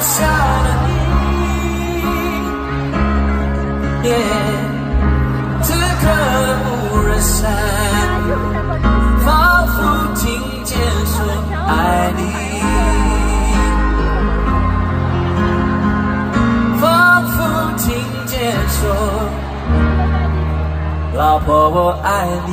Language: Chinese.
下了你，此刻无人山，仿佛听见说爱你，仿佛听见说老婆我爱你。